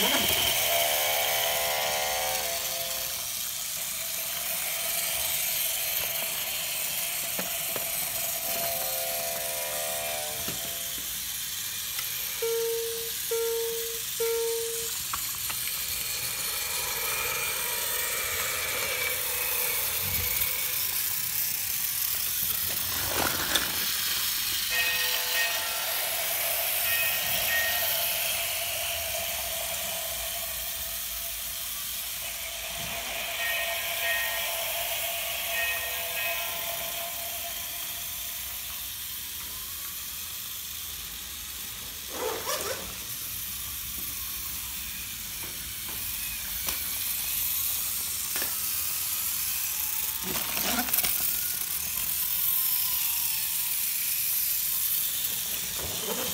Come on. Thank you.